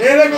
Ele